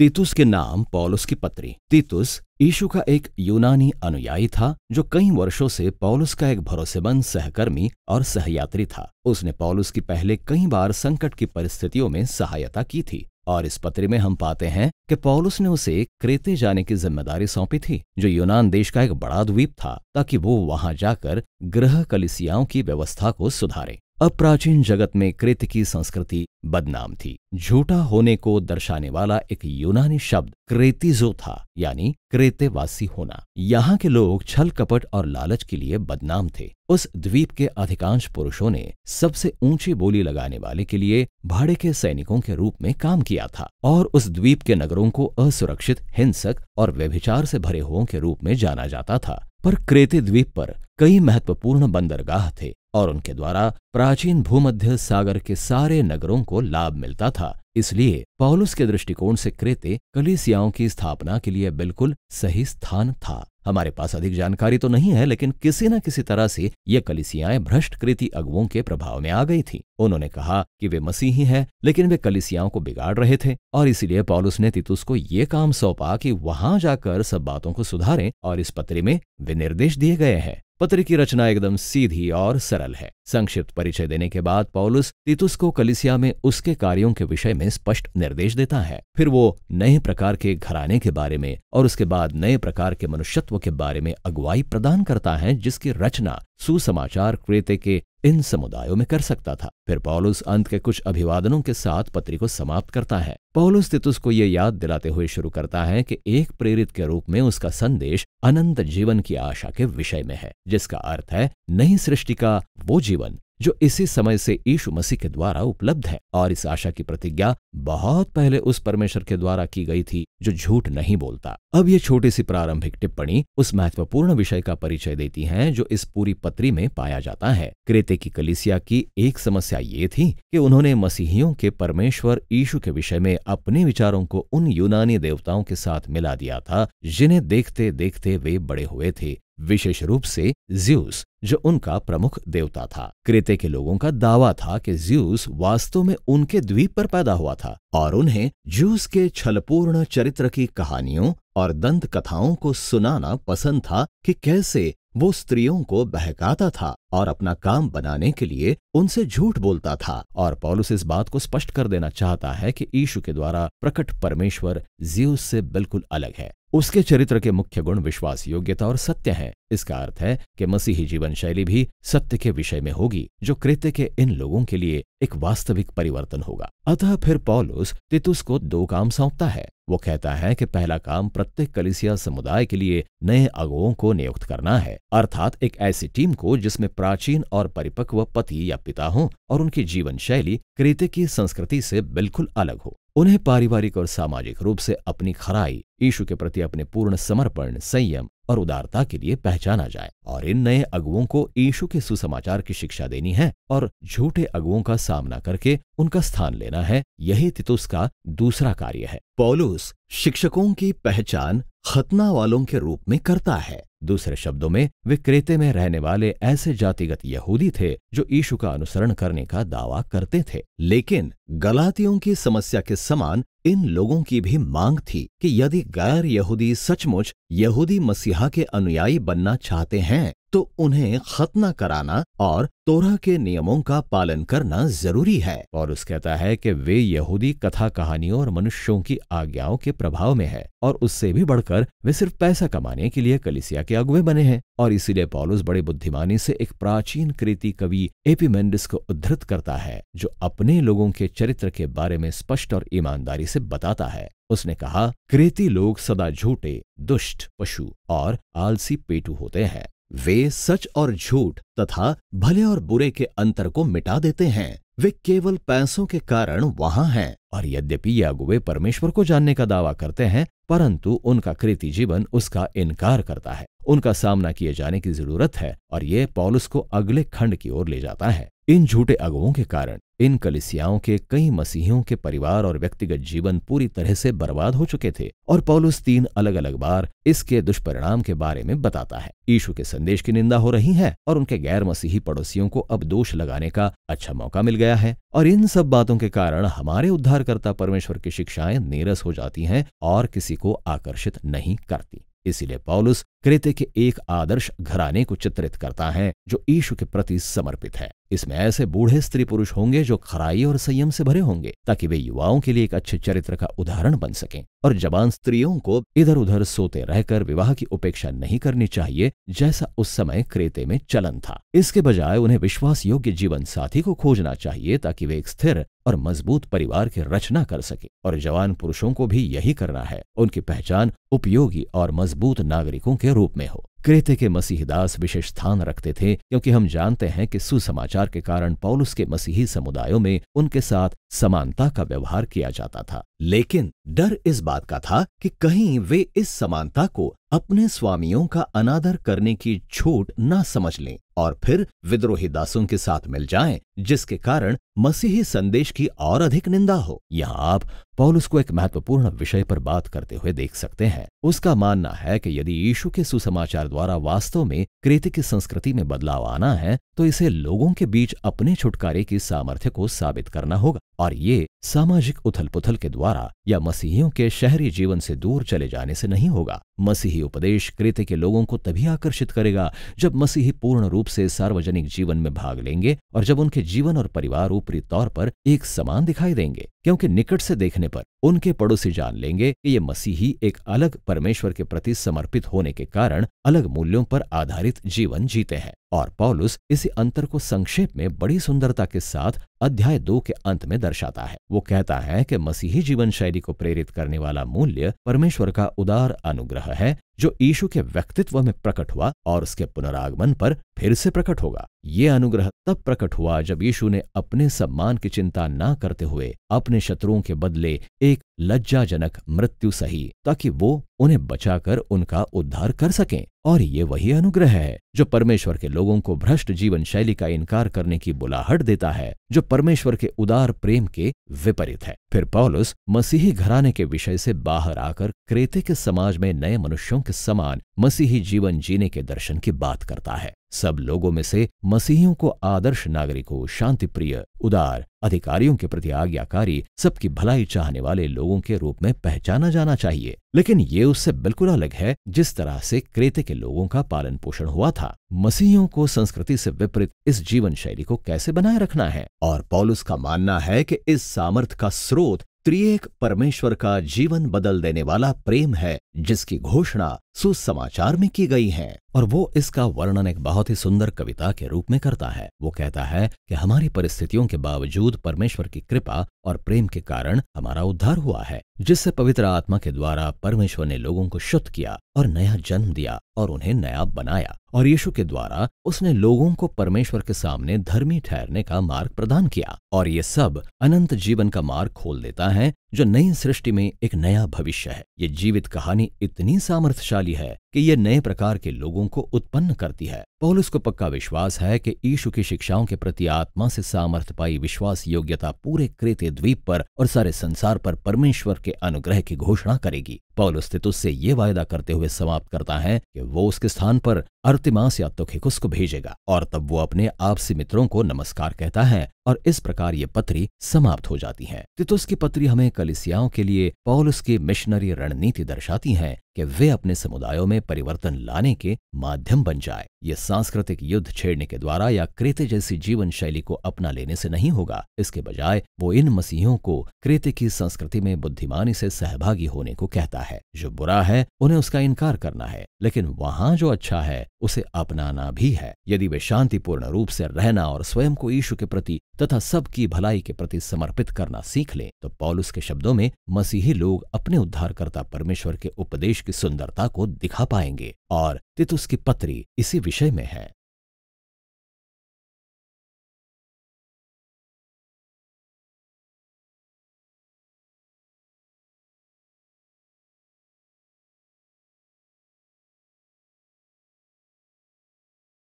तीतुस के नाम पौलुस की पत्री। तीतुस यीशु का एक यूनानी अनुयायी था, जो कई वर्षों से पौलुस का एक भरोसेमंद सहकर्मी और सहयात्री था। उसने पौलुस की पहले कई बार संकट की परिस्थितियों में सहायता की थी, और इस पत्र में हम पाते हैं कि पौलुस ने उसे क्रेते जाने की ज़िम्मेदारी सौंपी थी, जो यूनान देश का एक बड़ा द्वीप था, ताकि वो वहाँ जाकर ग्रह कलिसियाओं की व्यवस्था को सुधारे। अब प्राचीन जगत में कृत की संस्कृति बदनाम थी। झूठा होने को दर्शाने वाला एक यूनानी शब्द क्रेतिजो था, यानी क्रेतेवासी होना। यहाँ के लोग छल कपट और लालच के लिए बदनाम थे। उस द्वीप के अधिकांश पुरुषों ने सबसे ऊँची बोली लगाने वाले के लिए भाड़े के सैनिकों के रूप में काम किया था और उस द्वीप के नगरों को असुरक्षित, हिंसक और व्यभिचार से भरे हुओं के रूप में जाना जाता था। पर क्रेते द्वीप पर कई महत्वपूर्ण बंदरगाह थे। और उनके द्वारा प्राचीन भूमध्य सागर के सारे नगरों को लाभ मिलता था। इसलिए पौलुस के दृष्टिकोण से क्रेते कलिसियाओं की स्थापना के लिए बिल्कुल सही स्थान था। हमारे पास अधिक जानकारी तो नहीं है, लेकिन किसी न किसी तरह से ये कलिसियाएँ भ्रष्ट कृति अगुओं के प्रभाव में आ गई थी। उन्होंने कहा कि वे मसीही हैं, लेकिन वे कलिसियाओं को बिगाड़ रहे थे, और इसीलिए पॉलुस ने तितुस को ये काम सौंपा कि वहाँ जाकर सब बातों को सुधारें और इस पत्र में वे निर्देश दिए गए हैं। पत्र की रचना एकदम सीधी और सरल है। संक्षिप्त परिचय देने के बाद पौलुस तीतुस को कलिसिया में उसके कार्यों के विषय में स्पष्ट निर्देश देता है। फिर वो नए प्रकार के घराने के बारे में और उसके बाद नए प्रकार के मनुष्यत्व के बारे में अगुवाई प्रदान करता है, जिसकी रचना सुसमाचार क्रेते के इन समुदायों में कर सकता था। फिर पॉलुस अंत के कुछ अभिवादनों के साथ पत्री को समाप्त करता है। पॉलुस तितुस को यह याद दिलाते हुए शुरू करता है कि एक प्रेरित के रूप में उसका संदेश अनंत जीवन की आशा के विषय में है, जिसका अर्थ है नई सृष्टि का वो जीवन जो इसी समय से यीशु मसीह के द्वारा उपलब्ध है और इस आशा की प्रतिज्ञा बहुत पहले उस परमेश्वर के द्वारा की गई थी जो झूठ नहीं बोलता। अब ये छोटी सी प्रारंभिक टिप्पणी उस महत्वपूर्ण विषय का परिचय देती है जो इस पूरी पत्री में पाया जाता है। क्रेते की कलिसिया की एक समस्या ये थी कि उन्होंने मसीहियों के परमेश्वर यीशु के विषय में अपने विचारों को उन यूनानी देवताओं के साथ मिला दिया था जिन्हें देखते देखते वे बड़े हुए थे। विशेष रूप से ज्यूस, जो उनका प्रमुख देवता था। क्रेते के लोगों का दावा था कि ज्यूस वास्तव में उनके द्वीप पर पैदा हुआ था और उन्हें ज्यूस के छलपूर्ण चरित्र की कहानियों और दंत कथाओं को सुनाना पसंद था कि कैसे वो स्त्रियों को बहकाता था और अपना काम बनाने के लिए उनसे झूठ बोलता था और पॉलुस इस बात को स्पष्ट कर देना चाहता है कि ईशु के द्वारा प्रकट परमेश्वर ज्यूस से बिल्कुल अलग है। उसके चरित्र के मुख्य गुण विश्वास, योग्यता और सत्य है। इसका अर्थ है कि मसीही जीवन शैली भी सत्य के विषय में होगी, जो कृत्य के इन लोगों के लिए एक वास्तविक परिवर्तन होगा। अतः फिर पॉलुस तितुस को दो काम सौंपता है। वो कहता है कि पहला काम प्रत्येक कलिसिया समुदाय के लिए नए अगुओं को नियुक्त करना है, अर्थात एक ऐसी टीम को जिसमें प्राचीन और परिपक्व पति या पिता हों और उनकी जीवन शैली कृत्य की संस्कृति से बिल्कुल अलग हो। उन्हें पारिवारिक और सामाजिक रूप से अपनी खराई, ईशु के प्रति अपने पूर्ण समर्पण, संयम और उदारता के लिए पहचाना जाए। और इन नए अगुओं को यीशु के सुसमाचार की शिक्षा देनी है और झूठे अगुओं का सामना करके उनका स्थान लेना है। यही तितुस का दूसरा कार्य है। पौलुस शिक्षकों की पहचान खतना वालों के रूप में करता है। दूसरे शब्दों में, वे क्रेते में रहने वाले ऐसे जातिगत यहूदी थे जो ईशु का अनुसरण करने का दावा करते थे। लेकिन गलातियों की समस्या के समान इन लोगों की भी मांग थी कि यदि गैर यहूदी सचमुच यहूदी मसीहा के अनुयायी बनना चाहते हैं तो उन्हें खतना कराना और तोरा के नियमों का पालन करना ज़रूरी है। और उस कहता है कि वे यहूदी कथा कहानियों और मनुष्यों की आज्ञाओं के प्रभाव में है और उससे भी बढ़कर वे सिर्फ़ पैसा कमाने के लिए कलिसिया के अगुए बने हैं। और इसीलिए पॉलुस बड़े बुद्धिमानी से एक प्राचीन कृति कवि एपीमेंडिस को उद्धृत करता है, जो अपने लोगों के चरित्र के बारे में स्पष्ट और ईमानदारी से बताता है। उसने कहा, क्रेती लोग सदा झूठे, दुष्ट, पशु और आलसी पेटू होते हैं। वे सच और झूठ तथा भले और बुरे के अंतर को मिटा देते हैं। वे केवल पैसों के कारण वहाँ हैं और यद्यपि ये अगुवे परमेश्वर को जानने का दावा करते हैं, परंतु उनका कृति जीवन उसका इनकार करता है। उनका सामना किए जाने की ज़रूरत है और ये पॉलिस को अगले खंड की ओर ले जाता है। इन झूठे अगुओं के कारण, इन कलिसियाओं के कई मसीहियों के परिवार और व्यक्तिगत जीवन पूरी तरह से बर्बाद हो चुके थे और पौलुस तीन अलग अलग बार इसके दुष्परिणाम के बारे में बताता है। ईशु के संदेश की निंदा हो रही है और उनके गैर मसीही पड़ोसियों को अब दोष लगाने का अच्छा मौका मिल गया है और इन सब बातों के कारण हमारे उद्धारकर्ता परमेश्वर की शिक्षाएँ नीरस हो जाती हैं और किसी को आकर्षित नहीं करती। इसीलिए पौलुस क्रेते के एक आदर्श घराने को चित्रित करता है, जो ईशु के प्रति समर्पित है। इसमें ऐसे बूढ़े स्त्री पुरुष होंगे जो खराई और संयम से भरे होंगे, ताकि वे युवाओं के लिए एक अच्छे चरित्र का उदाहरण बन सकें। और जवान स्त्रियों को इधर उधर सोते रहकर विवाह की उपेक्षा नहीं करनी चाहिए, जैसा उस समय क्रेते में चलन था। इसके बजाय उन्हें विश्वास योग्य जीवन साथी को खोजना चाहिए, ताकि वे एक स्थिर और मज़बूत परिवार की रचना कर सके। और जवान पुरुषों को भी यही करना है, उनकी पहचान उपयोगी और मज़बूत नागरिकों के रूप में हो। क्रेते के मसीहदास विशेष स्थान रखते थे, क्योंकि हम जानते हैं कि सुसमाचार के कारण पौलुस के मसीही समुदायों में उनके साथ समानता का व्यवहार किया जाता था। लेकिन डर इस बात का था कि कहीं वे इस समानता को अपने स्वामियों का अनादर करने की छूट न समझ लें और फिर विद्रोही दासों के साथ मिल जाएँ, जिसके कारण मसीही संदेश की और अधिक निंदा हो। यहाँ आप पौलुस को एक महत्वपूर्ण विषय पर बात करते हुए देख सकते हैं। उसका मानना है कि यदि यीशु के सुसमाचार द्वारा वास्तव में कृति की संस्कृति में बदलाव आना है तो इसे लोगों के बीच अपने छुटकारे की सामर्थ्य को साबित करना होगा और ये सामाजिक उथल पुथल के द्वारा या मसीहियों के शहरी जीवन से दूर चले जाने से नहीं होगा। मसीही उपदेश कृत्य के लोगों को तभी आकर्षित करेगा जब मसीही पूर्ण रूप से सार्वजनिक जीवन में भाग लेंगे और जब उनके जीवन और परिवार ऊपरी तौर पर एक समान दिखाई देंगे, क्योंकि निकट से देखने पर उनके पड़ोसी जान लेंगे कि ये मसीही एक अलग परमेश्वर के प्रति समर्पित होने के कारण अलग मूल्यों पर आधारित जीवन जीते हैं। और पॉलुस इसी अंतर को संक्षेप में बड़ी सुंदरता के साथ अध्याय दो के अंत में दर्शाता है। वो कहता है कि मसीही जीवन शैली को प्रेरित करने वाला मूल्य परमेश्वर का उदार अनुग्रह है। जो ईशु के व्यक्तित्व में प्रकट हुआ और उसके पुनरागमन पर फिर से प्रकट होगा। ये अनुग्रह तब प्रकट हुआ जब यीशु ने अपने सम्मान की चिंता न करते हुए अपने शत्रुओं के बदले एक लज्जाजनक मृत्यु सही, ताकि वो उन्हें बचाकर उनका उद्धार कर सकें। और ये वही अनुग्रह है जो परमेश्वर के लोगों को भ्रष्ट जीवन शैली का इनकार करने की बुलाहट देता है, जो परमेश्वर के उदार प्रेम के विपरीत है। फिर पौलुस मसीही घराने के विषय से बाहर आकर क्रेते के समाज में नए मनुष्यों के समान मसीही जीवन जीने के दर्शन की बात करता है। सब लोगों में से मसीहियों को आदर्श नागरिकों शांतिप्रिय, उदार, अधिकारियों के प्रति आज्ञाकारी, सबकी भलाई चाहने वाले लोगों के रूप में पहचाना जाना चाहिए। लेकिन ये उससे बिल्कुल अलग है, जिस तरह से क्रेते के लोगों का पालन पोषण हुआ था। मसीहियों को संस्कृति से विपरीत इस जीवन शैली को कैसे बनाए रखना है? और पॉलुस का मानना है कि इस सामर्थ का स्रोत त्रिएक परमेश्वर का जीवन बदल देने वाला प्रेम है, जिसकी घोषणा सुसमाचार में की गई है। और वो इसका वर्णन एक बहुत ही सुंदर कविता के रूप में करता है। वो कहता है कि हमारी परिस्थितियों के बावजूद परमेश्वर की कृपा और प्रेम के कारण हमारा उद्धार हुआ है, जिससे पवित्र आत्मा के द्वारा परमेश्वर ने लोगों को शुद्ध किया और नया जन्म दिया और उन्हें नया बनाया और यीशु के द्वारा उसने लोगों को परमेश्वर के सामने धर्मी ठहरने का मार्ग प्रदान किया। और ये सब अनंत जीवन का मार्ग खोल देता है जो नई सृष्टि में एक नया भविष्य है। ये जीवित कहानी इतनी सामर्थ्यशाली है कि ये नए प्रकार के लोगों को उत्पन्न करती है। पौलुस को पक्का विश्वास है कि ईशु की शिक्षाओं के प्रति आत्मा से सामर्थ्य पाई विश्वास योग्यता पूरे क्रेते द्वीप पर और सारे संसार पर परमेश्वर के अनुग्रह की घोषणा करेगी। पौलुस तितुस से ये वायदा करते हुए समाप्त करता है कि वो उसके स्थान पर अर्तिमास या तुखिकुस को भेजेगा और तब वो अपने आपसी मित्रों को नमस्कार कहता है और इस प्रकार ये पत्री समाप्त हो जाती है। तितुस की पत्री हमें कलिसियाओं के लिए, पौलुस की मिशनरी रणनीति दर्शाती है। कि वे अपने समुदायों में परिवर्तन लाने के माध्यम बन जाए। ये सांस्कृतिक युद्ध छेड़ने के द्वारा या क्रेते जैसी जीवन शैली को अपना लेने से नहीं होगा। इसके बजाय, वो इन मसीहों को क्रेते की संस्कृति में बुद्धिमानी से सहभागी होने को कहता है। जो बुरा है, उन्हें उसका इनकार करना है, लेकिन वहाँ जो अच्छा है, उसे अपनाना भी है। यदि वे शांतिपूर्ण रूप से रहना और स्वयं को ईशु के प्रति तथा सबकी भलाई के प्रति समर्पित करना सीख लें तो पौलुस के शब्दों में मसीही लोग अपने उद्धारकर्ता परमेश्वर के उपदेश की सुंदरता को दिखा पाएँगे और तितुस की पत्री इसी विषय में है।